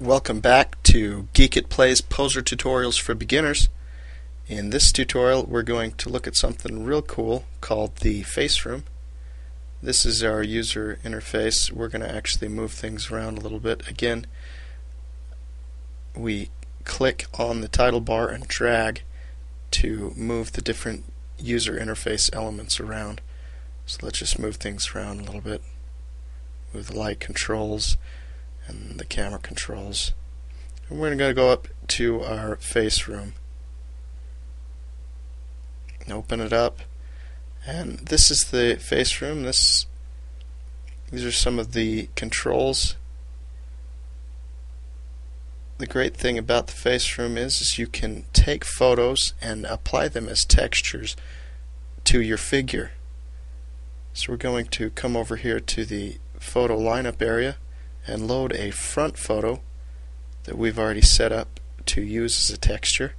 Welcome back to Geek at Play's Poser Tutorials for Beginners. In this tutorial we're going to look at something real cool called the Face Room. This is our user interface. We're going to actually move things around a little bit. Again, we click on the title bar and drag to move the different user interface elements around. So let's just move things around a little bit. Move the light controls and the camera controls. And we're going to go up to our face room. Open it up. And this is the face room. This these are some of the controls. The great thing about the face room is, is you can take photos and apply them as textures to your figure. So we're going to come over here to the photo lineup area and load a front photo that we've already set up to use as a texture.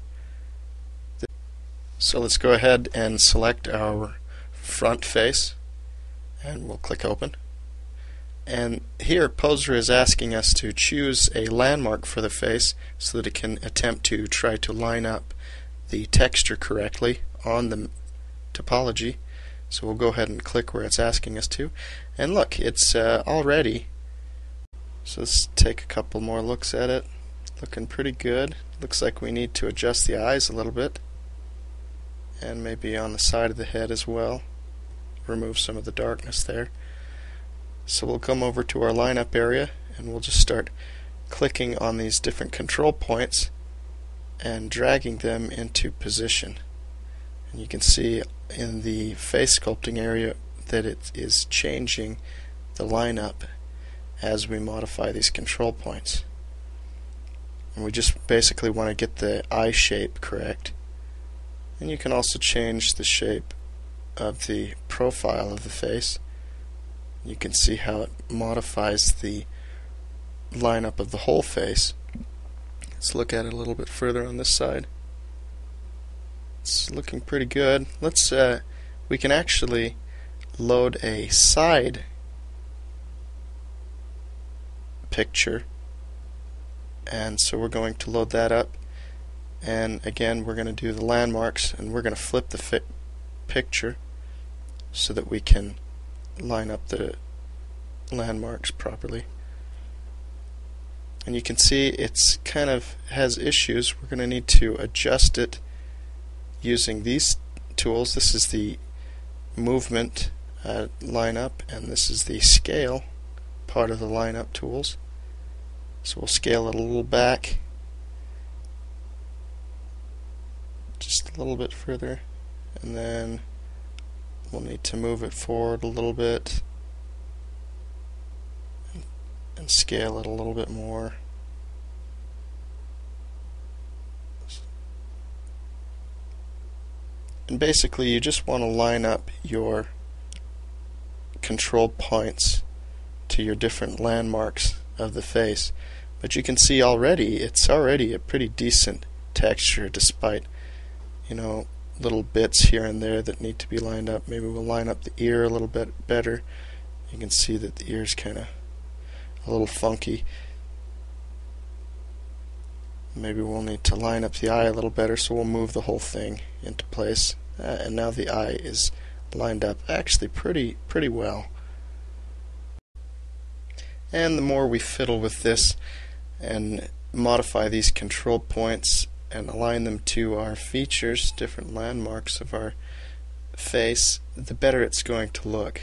So let's go ahead and select our front face and we'll click open. And here Poser is asking us to choose a landmark for the face so that it can attempt to try to line up the texture correctly on the topology. So we'll go ahead and click where it's asking us to. And look, it's uh, already so let's take a couple more looks at it. Looking pretty good. Looks like we need to adjust the eyes a little bit. And maybe on the side of the head as well. Remove some of the darkness there. So we'll come over to our lineup area and we'll just start clicking on these different control points and dragging them into position. And you can see in the face sculpting area that it is changing the lineup as we modify these control points. And we just basically want to get the eye shape correct. And you can also change the shape of the profile of the face. You can see how it modifies the lineup of the whole face. Let's look at it a little bit further on this side. It's looking pretty good. Let's uh, we can actually load a side picture. And so we're going to load that up. And again we're going to do the landmarks and we're going to flip the picture so that we can line up the landmarks properly. And you can see it's kind of has issues. We're going to need to adjust it using these tools. This is the movement uh, lineup and this is the scale part of the lineup tools. So we'll scale it a little back. Just a little bit further. And then we'll need to move it forward a little bit. And scale it a little bit more. And basically you just want to line up your control points to your different landmarks of the face. But you can see already, it's already a pretty decent texture despite, you know, little bits here and there that need to be lined up. Maybe we'll line up the ear a little bit better. You can see that the ear's kind of a little funky. Maybe we'll need to line up the eye a little better, so we'll move the whole thing into place. Uh, and now the eye is lined up actually pretty pretty well. And the more we fiddle with this and modify these control points and align them to our features, different landmarks of our face, the better it's going to look.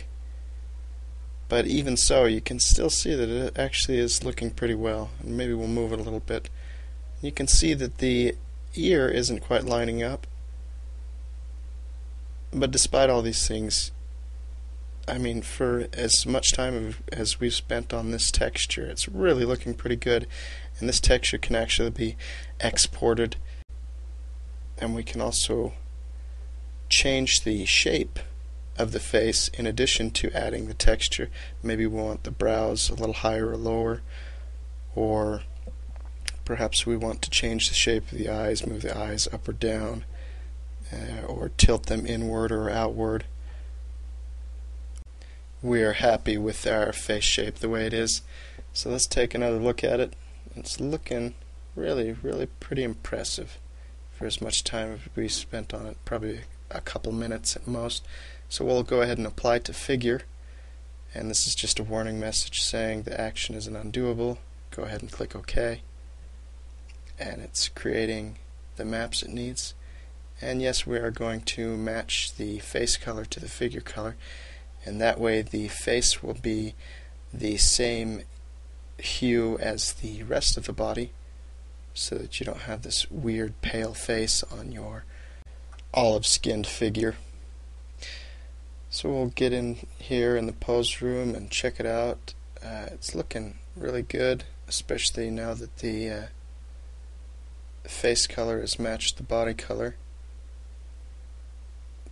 But even so, you can still see that it actually is looking pretty well. And maybe we'll move it a little bit. You can see that the ear isn't quite lining up. But despite all these things, I mean, for as much time as we've spent on this texture, it's really looking pretty good. And this texture can actually be exported. And we can also change the shape of the face in addition to adding the texture. Maybe we want the brows a little higher or lower. Or perhaps we want to change the shape of the eyes, move the eyes up or down. Uh, or tilt them inward or outward we are happy with our face shape the way it is. So let's take another look at it It's looking really, really pretty impressive for as much time as we spent on it, probably a couple minutes at most. So we'll go ahead and apply to figure and this is just a warning message saying the action isn't undoable. Go ahead and click OK and it's creating the maps it needs and yes we are going to match the face color to the figure color and that way the face will be the same hue as the rest of the body so that you don't have this weird pale face on your olive skinned figure. So we'll get in here in the pose room and check it out. Uh, it's looking really good, especially now that the uh, face color has matched the body color.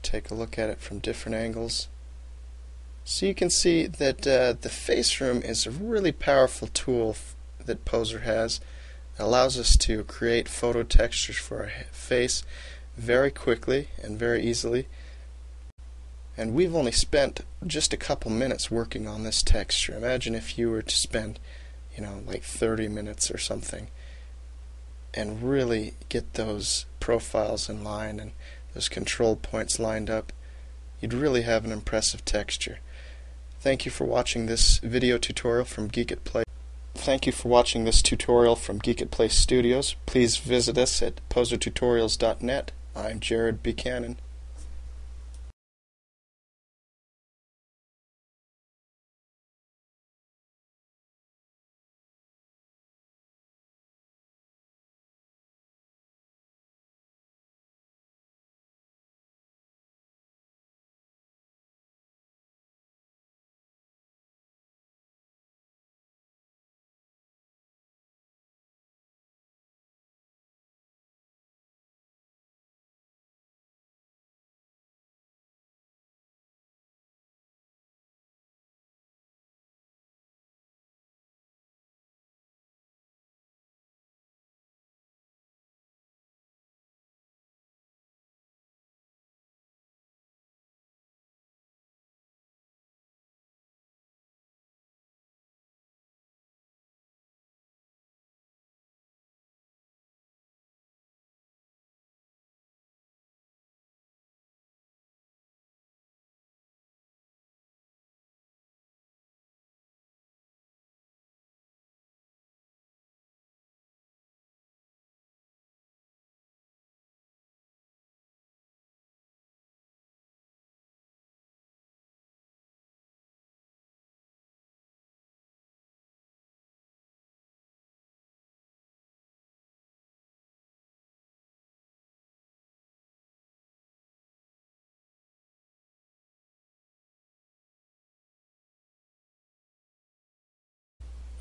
Take a look at it from different angles. So you can see that uh, the face room is a really powerful tool that Poser has. It allows us to create photo textures for our face very quickly and very easily. And we've only spent just a couple minutes working on this texture. Imagine if you were to spend, you know, like 30 minutes or something and really get those profiles in line and those control points lined up, you'd really have an impressive texture. Thank you for watching this video tutorial from Geek at Play. Thank you for watching this tutorial from Geek at Play Studios. Please visit us at posertutorials.net. I'm Jared Buchanan.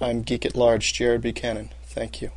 I'm Geek at Large, Jared Buchanan. Thank you.